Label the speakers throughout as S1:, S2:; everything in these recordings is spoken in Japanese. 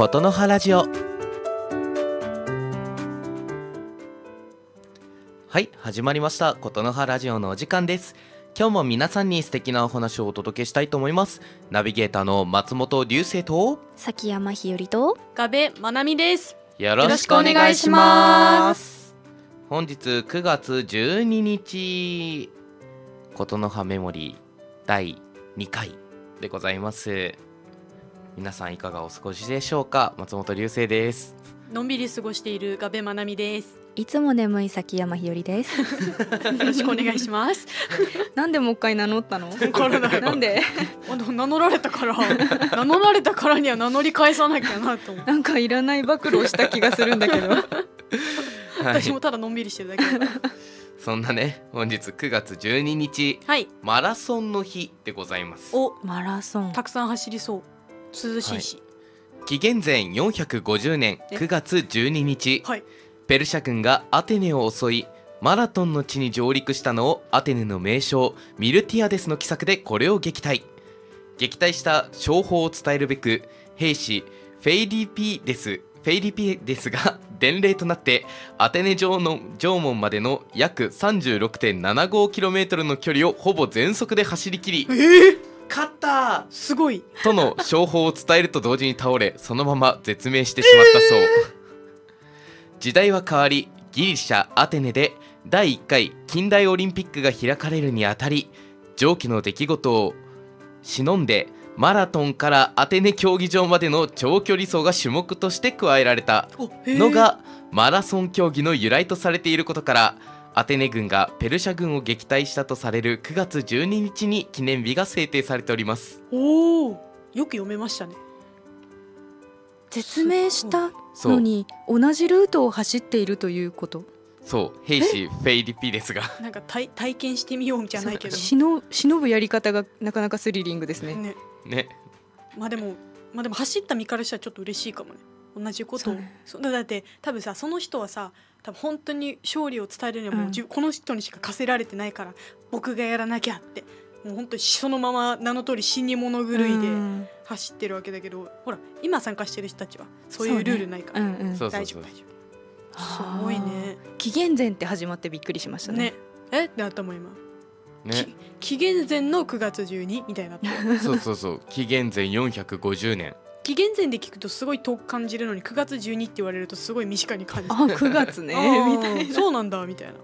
S1: ことの葉ラジオ。はい始まりました。ことの葉ラジオのお時間です。今日も皆さんに素敵なお話をお届けしたいと思います。ナビゲーターの松本流星と。
S2: 崎山ひよりと。
S3: ガベまなみです。
S1: よ
S3: ろしくお願いします。
S1: 本日9月12日ことの葉メモリー第2回でございます皆さんいかがお過ごしでしょうか？松本流星です。
S3: のんびり過ごしているガベまなみです。
S2: いつも眠い崎山ひよりです。
S3: よろしくお願いします。
S2: なんでもう一回名乗ったの？
S3: からな
S2: んで？
S3: 名乗られたから、名乗られたからには名乗り返さなきゃなと。
S2: なんかいらない暴露をした気がするんだけど。
S1: はい。
S3: 私もただのんびりしてるだけ。
S1: そんなね本日9月12日。
S3: はい。
S1: マラソンの日でございます。
S3: お、
S2: マラソン。
S3: たくさん走りそう。涼しいし。
S1: 紀元前450年
S3: え
S1: ？9月12日。
S3: はい。
S1: ペルシャ軍がアテネを襲いマラトンの地に上陸したのをアテネの名将ミルティアデスの奇策でこれを撃退。撃退した商法を伝えるべく兵士フェイリピデスフェイリピデスが 伝令となってアテネ城の城門までの約 36.75km の距離をほぼ全速で走り切り
S3: えー、
S1: 勝った
S3: すごい。
S1: との商法を伝えると同時に倒れそのまま絶命してしまったそう、時代は変わりギリシャアテネで第1回近代オリンピックが開かれるにあたり上記の出来事を忍んでマラトンからアテネ競技場までの長距離走が種目として加えられたの。がマラソン競技の由来とされていることからアテネ軍がペルシャ軍を撃退したとされる9月12日に記念日が制定されております。
S3: おお。よく読めましたね。
S2: 絶命した
S1: そう。
S2: のに同じルートを走っているということ？
S1: そう。兵士フェイリピですが。
S3: なんか体体験してみようじゃないけど。
S2: しの忍ぶやり方がなかなかスリリングですね。
S3: ね。
S1: ね。
S3: まあでもまあでも走った身からしたらちょっと嬉しいかもね同じこと。を
S2: そうね。
S3: だって多分さその人はさ多分本当に勝利を伝えるにはもう、
S2: うん。
S3: じこの人にしか課せられてないから僕がやらなきゃって。もう本当にそのまま名の通り死に物狂いで
S2: うん。
S3: 走ってるわけだけどほら今参加してる人たちはそういうルールないから、
S2: うんうん。
S1: そうそうそう。
S3: 大丈夫大丈夫。すごいね。
S2: 紀元前って始まってびっくりしましたね。
S3: ね。え？ってなったもん今、
S1: ね。
S3: き紀元前の9月12みたいにな
S1: そうそうそう。紀元前450年
S3: 紀元前で聞くとすごい遠く感じるのに9月12って言われるとすごい身近に感じる。
S2: あ9月ね。みたいな。
S3: そうなんだみたいな。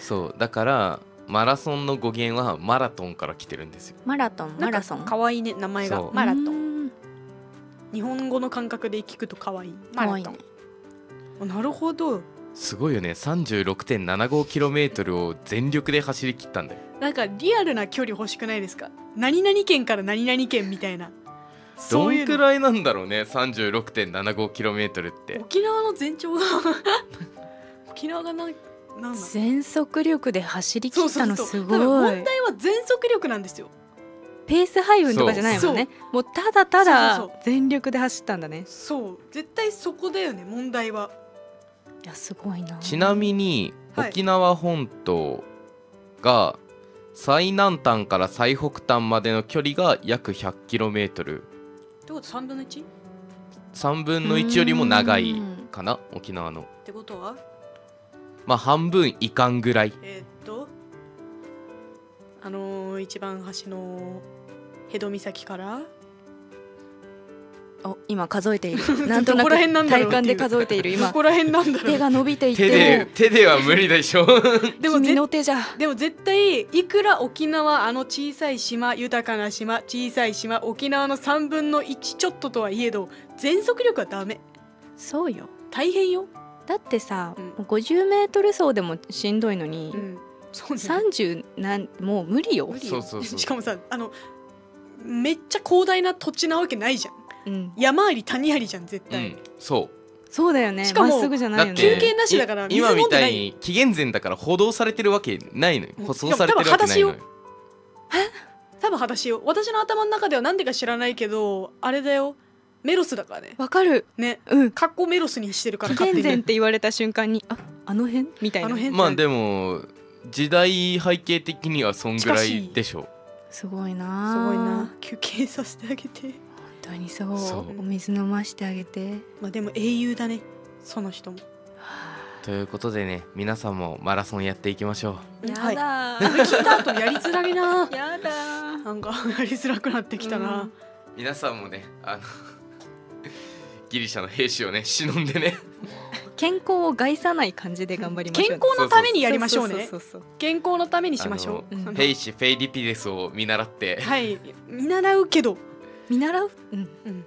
S1: そうだからマラソンの語源はマラトンから来てるんですよ。
S2: マラトン？マラソン？
S3: 可愛いね名前が。マラトン。
S2: ン
S3: 日本語の感覚で聞くと可愛い。マラトン。なるほど。
S1: すごいよね。36.75km を全力で走り切ったんだよ。
S3: なんかリアルな距離欲しくないですか？何々県から何々県みたいな
S1: ど
S3: そういうの
S1: んくらいなんだろうね 36.75km って。
S3: 沖縄の全長が。沖縄がなんな
S2: 全速力で走り切ったのすご
S3: 多分問
S2: い
S3: 題は全速力なんですよ。
S2: ペース配分とかじゃないもんね。もうただただ全力で走ったんだね。
S3: そう。絶対そこだよね問題は。い
S2: やすごいな。
S1: ちなみに
S3: はい。
S1: 沖縄本島が最南端から最北端までの距離が約 100km
S3: ってこと3分の 1? っ
S1: 3分の1よりも長い
S2: うん。
S1: かな沖縄の。
S3: てことは？
S1: まあ半分いかんぐらい。
S3: えーっとあのー、一番端の辺戸岬から
S2: お今数えている。なんとなく体感で数えている。今
S3: どこら辺なんだろう。
S2: 手が伸びてい
S1: 手で
S2: て
S1: 手では無理でしょ。
S3: でもぜ
S2: 君の手じゃ。
S3: でも絶対いくら沖縄あの小さい島豊かな島小さい島沖縄の3分の1ちょっととはいえど全速力はダメ。
S2: そうよ。
S3: 大変よ、
S2: だってさ、
S3: うん。
S2: もう50メートル走でもしんどいのに、
S3: うん、そうね。
S2: 30なんもう無理よ。
S3: 無、理よ。
S1: そうそうそう。
S3: しかもさあのめっちゃ広大な土地なわけないじゃん、山あり谷ありじゃん絶対、
S1: うん。そ
S2: そうだよね。
S3: しかも
S2: まっすぐじゃ
S1: う
S2: ないよね。
S1: だって
S3: 休憩なしだから
S1: い
S3: 水飲んでない。
S1: 今みたいに紀元前だから歩道されてるわけないのよ
S3: うん
S1: 舗装されてるわけないのよ
S3: 多分裸足よ私の頭の中ではなんでか知らないけどあれだよ。メロスだからね。
S2: わかる。
S3: ね。
S2: うん。
S3: 格好メロスにしてるから
S2: 紀
S3: 勝手に
S2: 元前って言われた瞬間にああの辺？みたいな。
S3: あの辺。
S1: まあでも時代背景的にはそんぐらいでしょ
S2: すごい
S3: す
S2: な
S3: ごいな。休憩させてあげて。
S2: 本当にそう。
S1: そう。
S2: お水飲ましてあげて。
S3: まあでも英雄だね。その人も。
S1: ということでね皆さんもマラソンやっていきましょう。
S2: や
S3: はい。
S2: だ
S3: これ聞いた後やりづらいな。
S2: やだ
S3: なんかやりづらくなってきたな、
S2: うん。
S1: 皆さんもねあの ギリシャの兵士をね忍んでね。
S2: 健康を害さない感じで頑張りましょう
S3: 健康のためにやりましょうね。
S2: そうそうそう
S3: 健康のためにしましょう。
S1: 兵士フェイリピデスを見習って、
S3: はい。見習うけど、
S2: 見習う、うん、
S3: うん、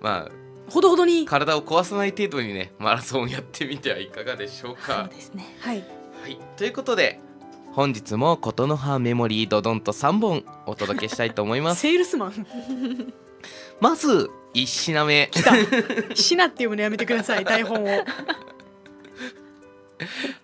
S1: まあ
S3: ほどほどに。
S1: 体を壊さない程度にねマラソンやってみてはいかがでしょう
S2: そう
S1: か。
S2: ですね。
S3: はい。
S1: はい、ということで本日も琴の葉メモリードドンと3本お届けしたいと思います。
S3: セールスマン。
S1: まず1品目。
S3: 来た。シナって読むのやめてください。台本を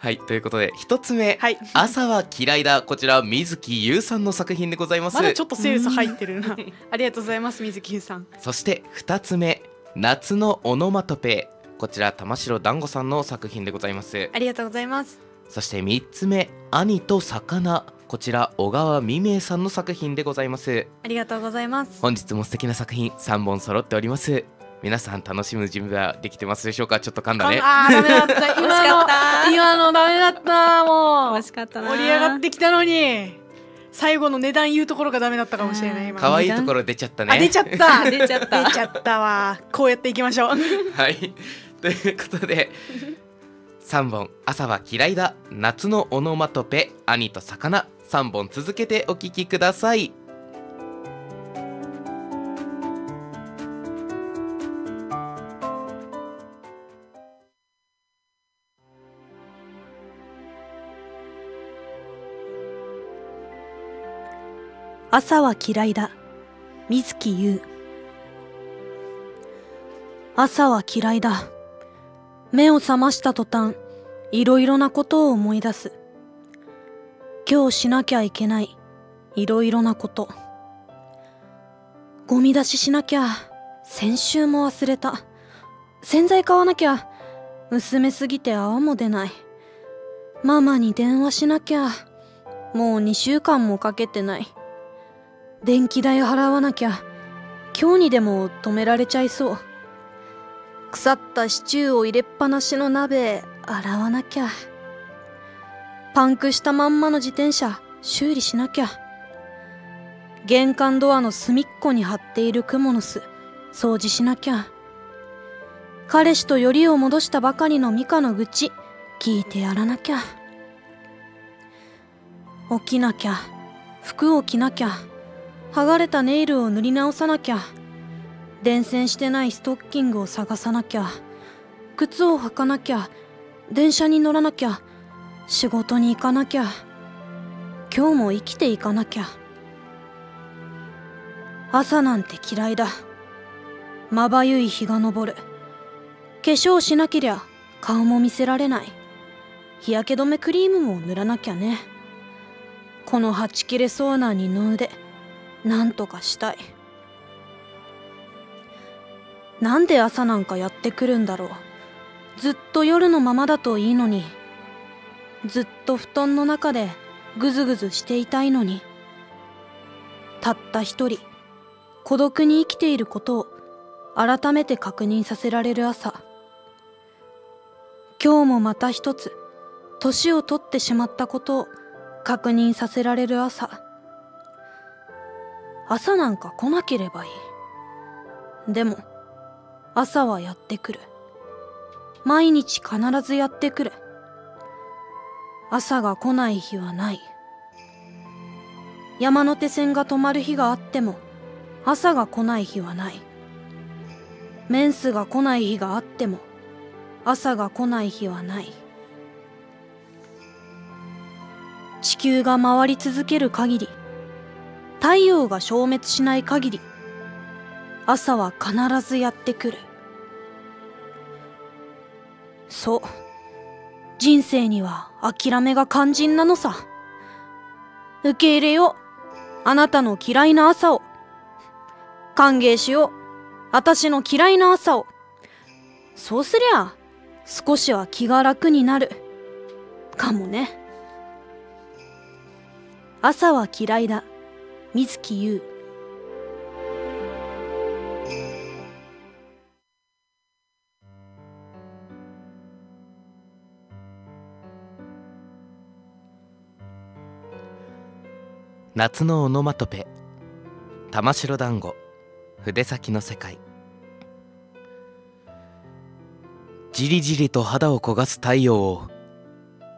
S1: はいということで1つ目、
S3: はい。
S1: 朝は嫌いだ。こちら水木優さんの作品でございます。
S3: まだちょっとセールス入ってるな。ありがとうございます水木優さん。
S1: そして2つ目夏のオノマトペ。こちら玉城団子さんの作品でございます。
S3: ありがとうございます。
S1: そして3つ目兄と魚。こちら小川未明さんの作品でございます。
S3: ありがとうございます。
S1: 本日も素敵な作品3本揃っております皆さん楽しむ準備はできてますでしょうか？ちょっと噛んだね。
S3: あーダメだった。今
S2: かっ
S3: の
S2: た。
S3: 今のダメだった。もう。
S2: 惜しかった。な
S3: 盛り上がってきたのに最後の値段言うところがダメだったかもしれない今。
S1: 可愛いところ出ちゃったね。
S3: あ出ちゃった。
S2: 出ちゃった。
S3: 出ちゃったわ。こうやっていきましょう。
S1: はい。ということで3本朝は嫌いだ。夏のオノマトペ兄と魚。3本続けてお聞きください
S4: 朝は嫌いだ。水木優。朝は嫌いだ。目を覚ました途端いろいろなことを思い出す。今日しなきゃいけない。いろいろなこと。ゴミ出ししなきゃ先週も忘れた。洗剤買わなきゃ薄めすぎて泡も出ない。ママに電話しなきゃもう2週間もかけてない。電気代払わなきゃ今日にでも止められちゃいそう。腐ったシチューを入れっぱなしの鍋洗わなきゃ。パンクしたまんまの自転車修理しなきゃ。玄関ドアの隅っこに貼っているクモの巣掃除しなきゃ。彼氏とよりを戻したばかりのミカの愚痴聞いてやらなきゃ。起きなきゃ。服を着なきゃ。剥がれたネイルを塗り直さなきゃ。伝線してないストッキングを探さなきゃ。靴を履かなきゃ。電車に乗らなきゃ。仕事に行かなきゃ。今日も生きていかなきゃ。朝なんて嫌いだ。まばゆい日が昇る。化粧しなけりゃ顔も見せられない。日焼け止めクリームも塗らなきゃね。このはち切れそうな二の腕。なんとかしたい。なんで朝なんかやってくるんだろう。ずっと夜のままだといいのに。ずっと布団の中でぐずぐずしていたいのに。たった一人孤独に生きていることを改めて確認させられる朝。今日もまた一つ年を取ってしまったことを確認させられる朝。朝なんか来なければいい。でも朝はやってくる。毎日必ずやってくる。朝が来ない日はない。山手線が止まる日があっても朝が来ない日はない。メンスが来ない日があっても朝が来ない日はない。地球が回り続ける限り太陽が消滅しない限り朝は必ずやってくる。そう。人生には諦めが肝心なのさ。受け入れよう。あなたの嫌いな朝を。歓迎しよう。私の嫌いな朝を。そうすりゃ少しは気が楽になる。かもね。朝は嫌いだ。水木優。
S1: 夏のオノマトペ。玉城団子。筆先の世界。じりじりと肌を焦がす太陽を。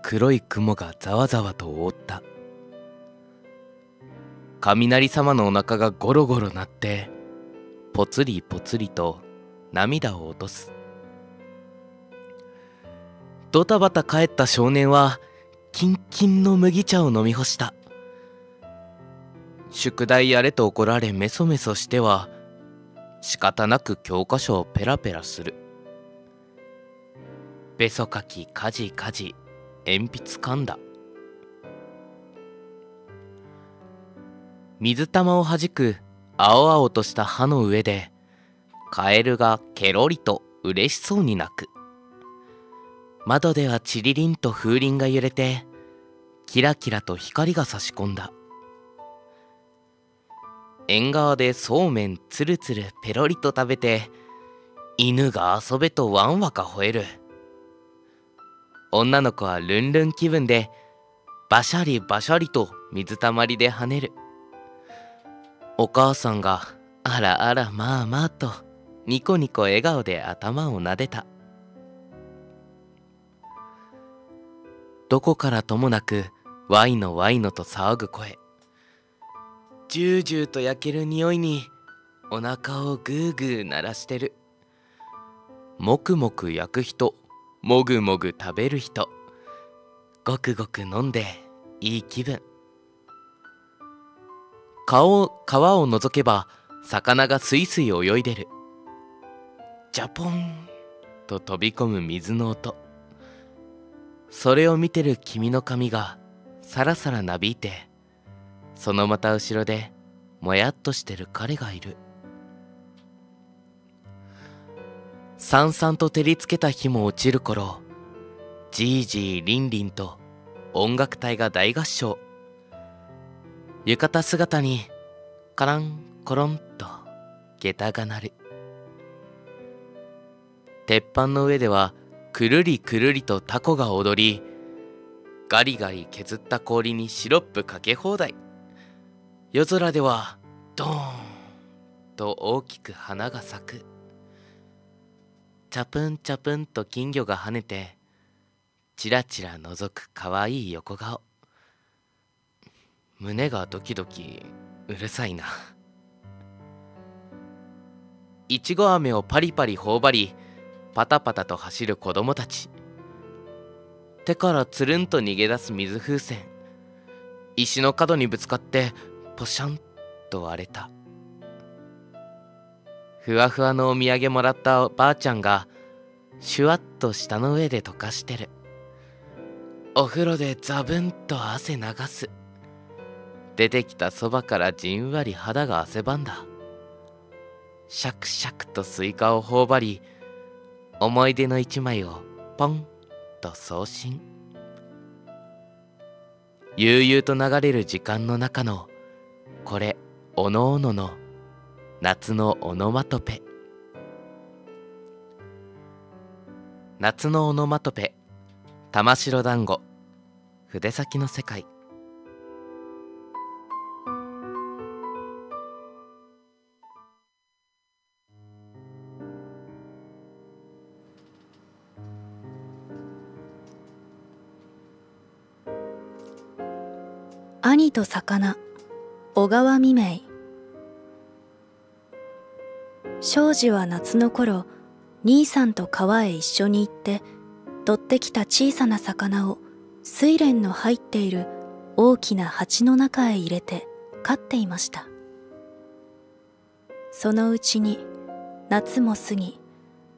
S1: 黒い雲がざわざわと覆った。雷様のお腹がゴロゴロ鳴ってぽつりぽつりと涙を落とす。ドタバタ帰った少年はキンキンの麦茶を飲み干した。宿題やれと怒られメソメソしては仕方なく教科書をペラペラする。べそかきかじかじ鉛筆噛んだ。水玉をはじく青々とした歯の上でカエルがケロリと嬉しそうに鳴く。窓ではチリリンと風鈴が揺れてキラキラと光が差し込んだ。縁側でそうめんつるつるペロリと食べて犬が遊べとワンワカ吠える。女の子はルンルン気分でバシャリバシャリと水たまりで跳ねる。お母さんがあらあらまあまあとニコニコ笑顔で頭を撫でた。どこからともなくワイのワイのと騒ぐ声。ジュージューと焼ける匂いにお腹をグーグー鳴らしてる。もくもく焼く人もぐもぐ食べる人。ごくごく飲んでいい気分。顔川を覗けば魚がスイスイ泳いでる。ジャポンと飛び込む水の音。それを見てる君の髪がさらさらなびいてそのまた後ろでもやっとしてる彼がいる。さんさんと照りつけた日も落ちる頃じーじーりんりんと音楽隊が大合唱。浴衣姿にカランコロンと下駄が鳴る。鉄板の上ではくるりくるりとタコが踊りガリガリ削った氷にシロップかけ放題。夜空ではドーンと大きく花が咲く。チャプンチャプンと金魚が跳ねてチラチラ覗くかわいい横顔。胸がドキドキうるさいな。いちご飴をパリパリ頬張りパタパタと走る子供たち。手からつるんと逃げ出す水風船。石の角にぶつかってポシャンと割れた。ふわふわのお土産もらったおばあちゃんがシュワッと舌の上で溶かしてる。お風呂でザブンと汗流す。出てきたそばからじんわり肌が汗ばんだ。シャクシャクとスイカを頬張り思い出の一枚をポンと送信。悠々と流れる時間の中のこれおのおのの夏のオノマトペ。夏のオノマトペ。玉城団子。筆先の世界。
S5: と魚。小川未明。庄司は夏の頃兄さんと川へ一緒に行って取ってきた小さな魚を睡蓮の入っている大きな鉢の中へ入れて飼っていました。そのうちに夏も過ぎ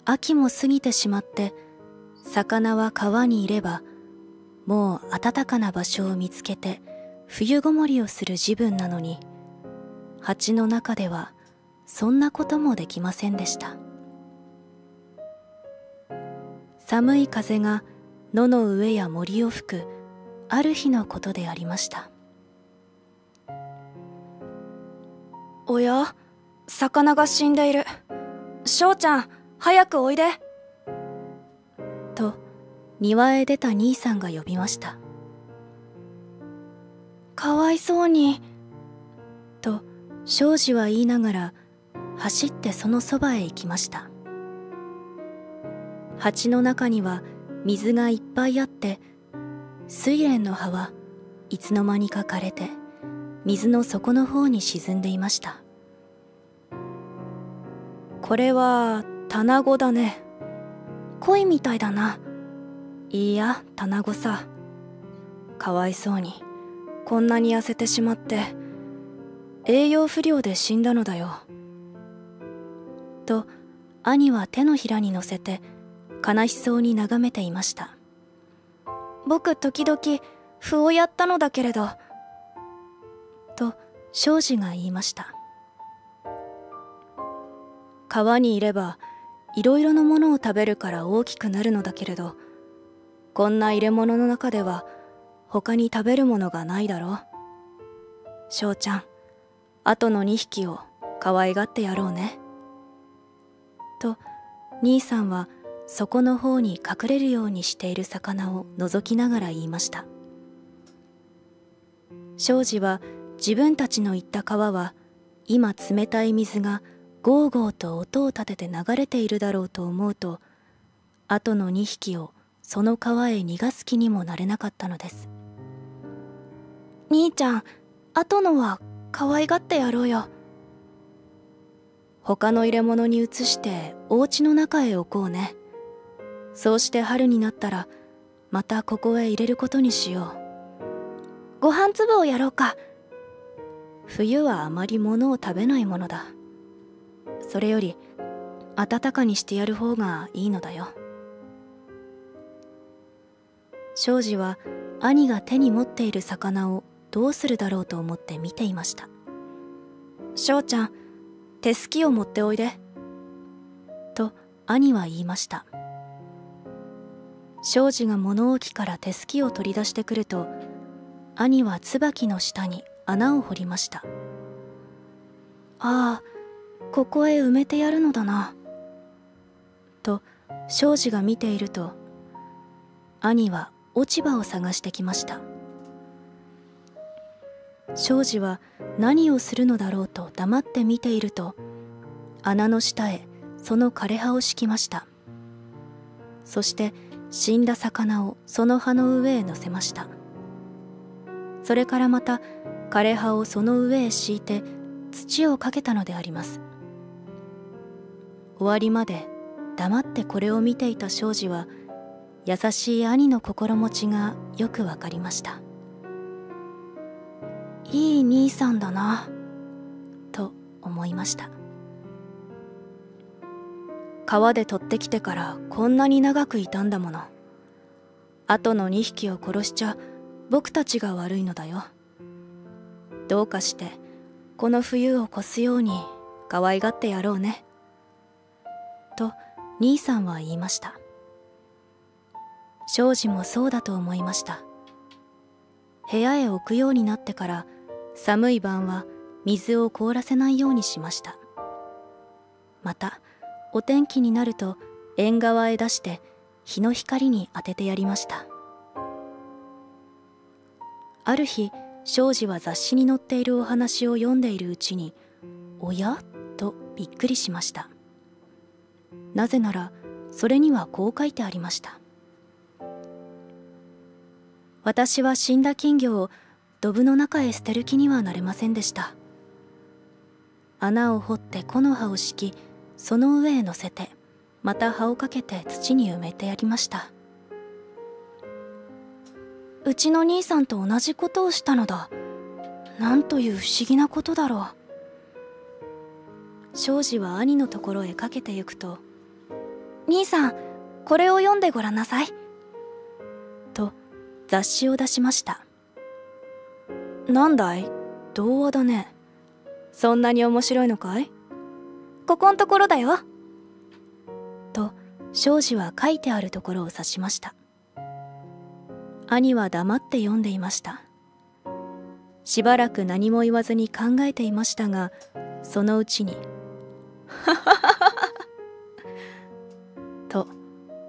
S5: 秋も過ぎてしまって魚は川にいればもう暖かな場所を見つけて冬ごもりをする自分なのに鉢の中ではそんなこともできませんでした。寒い風が野の上や森を吹くある日のことでありました。
S6: おや魚が死んでいる。翔ちゃん早くおいで。
S5: と庭へ出た兄さんが呼びました
S6: かわいそうに。
S5: と庄司は言いながら走ってそのそばへ行きました。鉢の中には水がいっぱいあって睡蓮の葉はいつの間にか枯れて水の底の方に沈んでいました。
S6: これは棚子だね。恋みたいだな。いいや棚子さ。かわいそうに。こんなに痩せてしまって栄養不良で死んだのだよ。
S5: と兄は手のひらに乗せて悲しそうに眺めていました。
S6: 僕時々歩をやったのだけれど
S5: と庄司が言いました。川にいればいろいろなものを食べるから大きくなるのだけれどこんな入れ物の中では他に食べるものがないだろう。翔ちゃんあとの2匹を可愛がってやろうね。と兄さんは底の方に隠れるようにしている魚を覗きながら言いました。庄司は自分たちの行った川は今冷たい水がゴーゴーと音を立てて流れているだろうと思うと後の2匹をその川へ逃がす気にもなれなかったのです。
S6: 兄ちゃん後のは可愛がってやろうよ。
S5: 他の入れ物に移してお家の中へ置こうね。そうして春になったらまたここへ入れることにしよ
S6: う。ご飯粒をやろうか。
S5: 冬はあまり物を食べないものだ。それより暖かにしてやる方がいいのだよ。庄司は兄が手に持っている魚をどうするだろうと思って見ていました。
S6: 翔ちゃん手すきを持っておいで。
S5: と兄は言いました。庄司が物置から手すきを取り出してくると兄は椿の下に穴を掘りました。
S6: ああここへ埋めてやるのだな。
S5: と庄司が見ていると兄は落ち葉を探してきました。庄司は何をするのだろうと黙って見ていると穴の下へその枯れ葉を敷きました。そして死んだ魚をその葉の上へ乗せました。それからまた枯れ葉をその上へ敷いて土をかけたのであります。終わりまで黙ってこれを見ていた庄司は優しい兄の心持ちがよくわかりました。
S6: いい兄さんだな
S5: と思いました。川で取ってきてからこんなに長くいたんだもの。後の2匹を殺しちゃ僕たちが悪いのだよ。どうかしてこの冬を越すように可愛がってやろうね。と兄さんは言いました。庄司もそうだと思いました。部屋へ置くようになってから寒い晩は水を凍らせないようにしました。またお天気になると縁側へ出して日の光に当ててやりました。ある日庄司は雑誌に載っているお話を読んでいるうちに「おや?」とびっくりしました。なぜならそれにはこう書いてありました。私は死んだ金魚をドブの中へ捨てる気にはなれませんでした。穴を掘って木の葉を敷きその上へ乗せてまた葉をかけて土に埋めてやりました。
S6: うちの兄さんと同じことをしたのだ。なんという不思議なことだろ
S5: う。庄司は兄のところへかけてゆくと
S6: 兄さんこれを読んでごらんなさい」
S5: と雑誌を出しました。
S6: なんだい？
S5: 童話だね。そんなに面白いのかい？
S6: ここんところだよ。
S5: と庄司は書いてあるところを指しました。兄は黙って読んでいました。しばらく何も言わずに考えていましたがそのうちに「と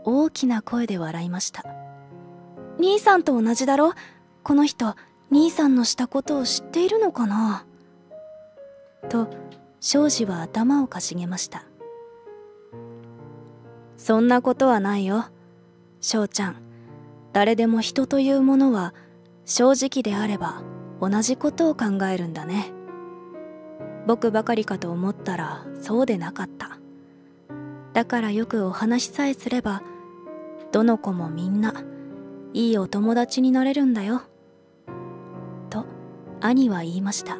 S5: 大きな声で笑いました。
S6: 兄さんと同じだろ？この人兄さんのしたことを知っているのかな？
S5: と庄司は頭をかしげました。そんなことはないよ。翔ちゃん誰でも人というものは正直であれば同じことを考えるんだね。僕ばかりかと思ったらそうでなかった。だからよくお話さえすればどの子もみんないいお友達になれるんだよ。兄は言いました。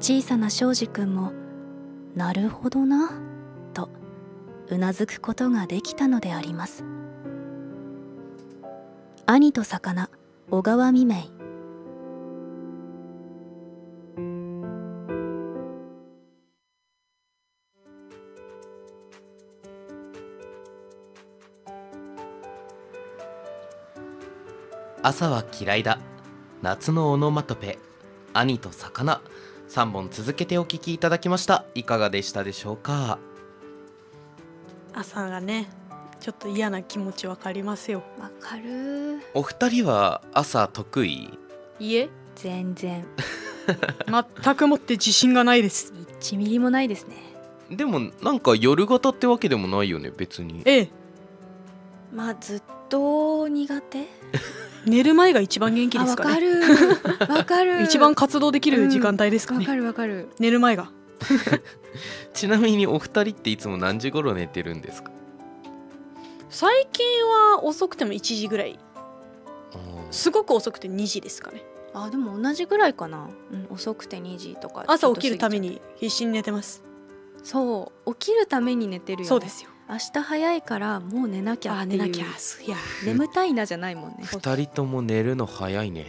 S5: 小さな庄司くんもなるほどなとうなずくことができたのであります。兄と魚小川未明。
S1: 朝は嫌いだ。夏のオノマトペ兄と魚3本続けてお聞きいただきました。いかがでしたでしょうか？
S3: 朝がねちょっと嫌な気持ちわかりますよ。
S5: わかる。
S1: お二人は朝得意？
S3: いえ
S5: 全然。
S3: 全くもって自信がないです。
S5: 1ミリもないですね。
S1: でもなんか夜型ってわけでもないよね別に。
S3: ええ。
S5: まあずっと苦手？
S3: 寝る前が一番元気ですかね？
S2: かる。わかる。
S3: 一番活動できる時間帯ですかね、
S2: わかるわかる。
S3: 寝る前が。
S1: ちなみにお二人っていつも何時頃寝てるんですか？
S3: 最近は遅くても1時ぐらい。すごく遅くて2時ですかね。
S2: あでも同じぐらいかな、うん、遅くて2時とか。
S3: 朝起きるために必死に寝てます。
S2: そう。起きるために寝てるよね。
S3: そうですよ
S2: 明日早いからもう寝なきゃっていう。
S3: あ寝なきゃ。いや。
S2: 眠たいなじゃないもんね。
S1: 二人とも寝るの早いね。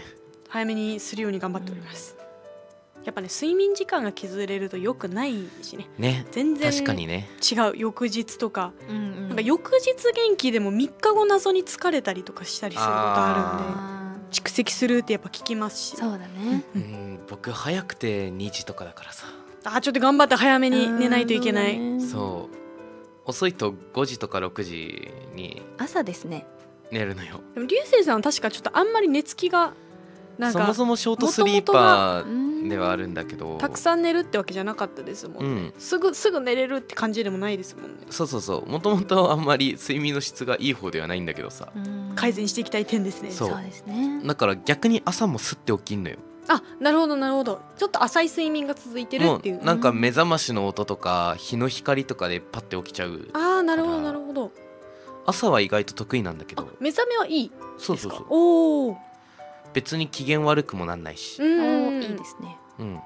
S3: 早めにするように頑張っております、やっぱね睡眠時間が削れると良くないしね。
S1: ね
S3: 全然
S1: 確かにね。
S3: 違う翌日とか、
S2: うんうん。
S3: なんか翌日元気でも3日後謎に疲れたりとかしたりすることあるんで
S2: あ
S3: 蓄積するってやっぱ聞きますし。
S2: ーそうだね。
S1: うん。僕早くて2時とかだからさ。
S3: あちょっと頑張って早めに寝ないといけない、
S2: ね。
S1: そう遅いと5時とか6時に
S2: 朝ですね。
S1: 寝るのよ。
S3: でも流星さんは確かちょっとあんまり寝つきがなんか
S1: そもそもショートスリーパーではあるんだけど
S3: たくさん寝るってわけじゃなかったですもん、
S1: うん。
S3: すぐすぐ寝れるって感じでもないですもんね。
S1: そうそうそう。もともとあんまり睡眠の質がいい方ではないんだけどさ。
S2: うん
S3: 改善していきたい点ですね。
S1: そう。
S2: そうですね。
S1: だから逆に朝もすって起きんのよ
S3: あなるほどなるほど。ちょっと浅い睡眠が続いてる
S1: も
S3: っていう。
S1: うなんか目覚ましの音とか日の光とかでパッて起きちゃう
S3: ああなるほどなるほど。
S1: 朝は意外と得意なんだけ
S3: あ
S1: ど
S3: 目覚めはいい。ですか
S1: そうそう。そう
S3: おお
S1: 別に機嫌悪くもなんないし。
S3: う
S2: お
S3: ん
S2: ーいいですね。
S1: うん。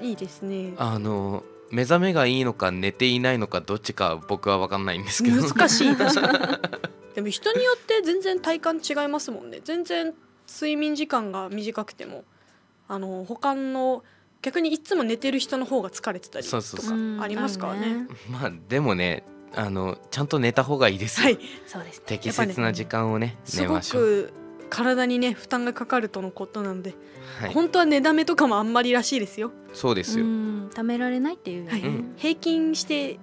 S3: いいですね。
S1: あの目覚めがいいのか寝ていないのかどっちか僕は分かんないんですけど。
S3: 難しい確かに。でも人によって全然体感違いますもんね。全然睡眠時間が短くてもあの他の逆にいつも寝てる人の方が疲れてたりとかありますからね。
S1: まあでもねあのちゃんと寝た方がいいですよ、
S3: はい。
S2: そうですね。
S1: 適切な時間をね
S3: すご
S1: 寝ましょう、
S3: く体にね負担がかかるとのことなんで、
S1: はい、
S3: 本当は寝だめとかもあんまりらしいですよ、
S1: そうですよ、
S2: うん。ためられないっていうよね。
S3: はい。
S1: うん。
S3: 平均して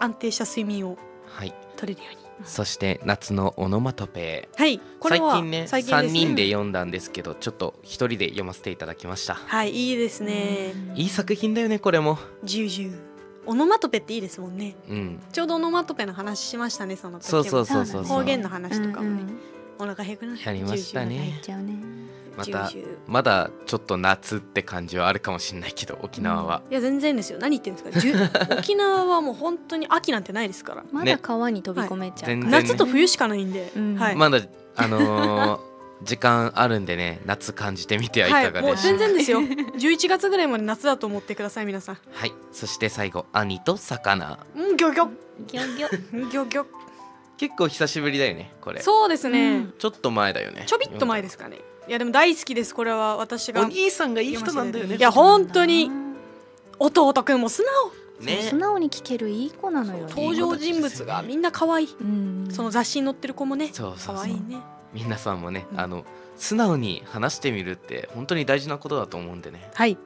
S3: 安定した睡眠を
S1: はい。
S3: 取れるように
S1: そして夏のオノマトペ。
S3: はいこれは
S1: 最近ね
S3: 最近
S1: 3
S3: ですね。
S1: 人で読んだんですけどちょっと1人で読ませていただきました。
S3: はいいいですね。
S1: いい作品だよねこれも。
S3: ジュージューオノマトペっていいですもんね。
S1: うん。
S3: ちょうどオノマトペの話しましたねその時も。
S1: そうそうそうそう
S3: 方言の話とかもね、
S2: うん
S3: お腹減くなって
S1: やりましたねまたまだちょっと夏って感じはあるかもしれないけど沖縄は、
S3: いや全然ですよ。何言ってるんですか？沖縄はもう本当に秋なんてないですから。
S2: まだ川に飛び込めちゃう
S1: 全然。
S2: から
S3: 夏と冬しかないんで、
S2: うん。
S3: はい、
S1: まだあのー 時間あるんでね夏感じてみてはいかが
S3: もう
S1: でしょうか
S3: 全然ですよ。11月ぐらいまで夏だと思ってください皆さん。
S1: はい、そして最後兄と魚。
S3: うんギョギョ。
S2: ギョギョ。
S3: ギョギョ。
S1: 結構久しぶりだよねこれ。
S3: そうですね、
S2: うん。
S1: ちょっと前だよね。
S3: ちょびっと前ですかねいやでも大好きですこれは私が。
S1: お兄さんがいい人なんだよね
S3: いや本当に。弟くんも素直。
S1: ね
S2: 素直に聞けるいい子なのよね
S3: 登場人物がみんな可愛い。
S2: うん。
S3: その雑誌に載ってる子もね
S1: そう
S3: 可愛いね。
S1: 皆さんもね、
S3: うん。
S1: あの素直に話してみるって本当に大事なことだと思うんでね。
S3: はい。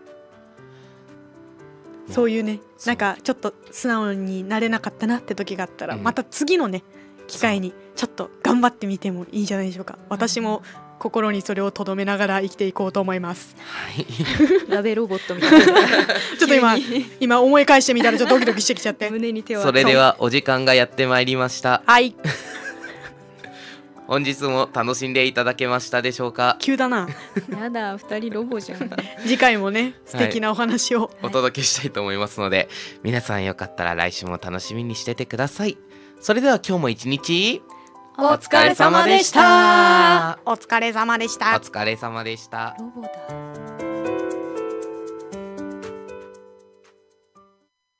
S3: そういうねなんかちょっと素直になれなかったなって時があったら、
S1: うん。
S3: また次のね機会にちょっと頑張ってみてもいいんじゃないでしょうか。私も心にそれを留めながら生きていこうと思います。
S1: はい。
S2: ラベロボットみたいな。
S3: ちょっと今今思い返してみたらちょっとドキドキしてきちゃって。
S2: 胸に手を
S1: それではお時間がやってまいりました。
S3: はい。
S1: 本日も楽しんでいただけましたでしょうか？
S3: 急だな。
S2: やだ二人ロボじゃん。
S3: 次回もね素敵なお話を、
S1: お届けしたいと思いますので、皆さんよかったら来週も楽しみにしててください。それでは今日も一日
S3: お
S1: 疲れ様でした。
S3: お疲れ様でし
S1: お
S3: た
S1: 疲れ様でした。
S2: ロボだ